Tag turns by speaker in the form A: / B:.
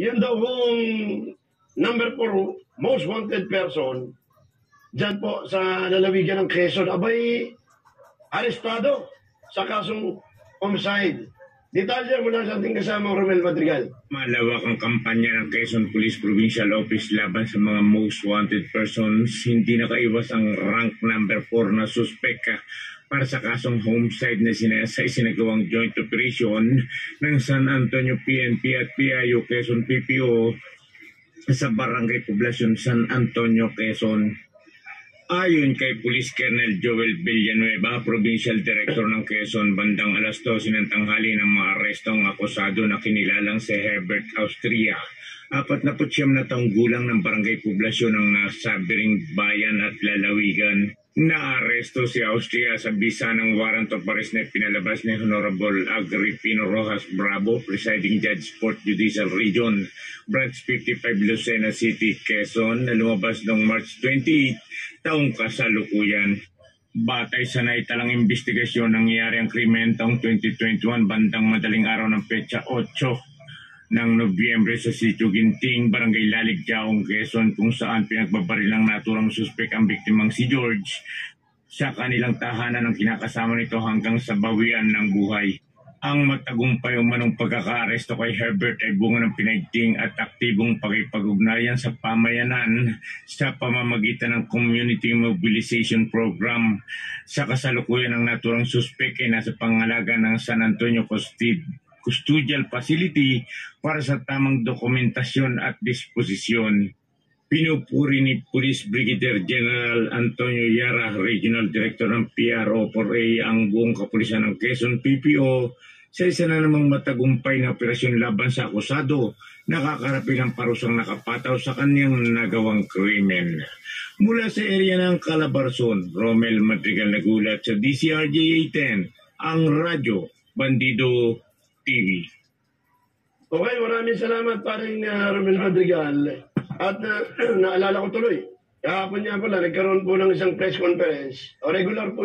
A: yun daw kung number 4, most wanted person, dyan po sa lalawigan ng Quezon, abay, arestado sa kasong homicide. Detalye mula sa ating kasamang Romel Madrigal.
B: Malawak ang kampanya ng Quezon Police Provincial Office laban sa mga most wanted persons. Hindi nakaiwas ang rank number 4 na suspek para sa kasong homicide na sinasay sinagawang joint operation ng San Antonio PNP at PIO Quezon PPO sa Barangay Poblacion San Antonio, Quezon. Ayon kay Police Colonel Joel Villanueva, Provincial Director ng Quezon, bandang alas 12 ng tanghali ng mga arestong akusado na kinilalang si Herbert Austria. Apat na putsyam na taong gulang ng barangay poblasyon ng nasabing bayan at lalawigan. Naaresto si Austria sa bisa ng warrant of arrest na pinalabas ni Honorable Agripino Rojas Bravo, Presiding Judge Court Judicial Region, Branch 55 Lucena City, Quezon, na lumabas noong March 28, taong kasalukuyan. Batay sa naitalang investigasyon, nangyari ang krimen taong 2021 bandang madaling araw ng petsa 8 ng Nobyembre sa Sitio Ginting, Barangay Lalig, Jaong, Quezon kung saan pinagbabarilang naturang suspek ang biktimang si George sa kanilang tahanan ng kinakasama nito hanggang sa bawian ng buhay. Ang matagumpay umanong pagkakaaresto kay Herbert ay bunga ng pinaigting at aktibong pakipag-ugnayan sa pamayanan sa pamamagitan ng Community Mobilization Program. Sa kasalukuyan ng naturang suspek ay nasa pangalaga ng San Antonio Custid custodial facility para sa tamang dokumentasyon at disposisyon. Pinupuri ni Police Brigadier General Antonio Yara, Regional Director ng PRO4A, ang buong kapulisan ng Quezon PPO sa isa na namang matagumpay na operasyon laban sa akusado, nakakarapi ng parusang nakapataw sa kanyang nagawang krimen. Mula sa area ng Calabarzon, Romel Madrigal nagulat sa DCRJ 810, ang radyo, Bandido TV.
A: Okay, maraming salamat paring uh, Romel Madrigal. At uh, naalala ko tuloy, kahapon niya pala, nagkaroon po ng isang press conference. O regular po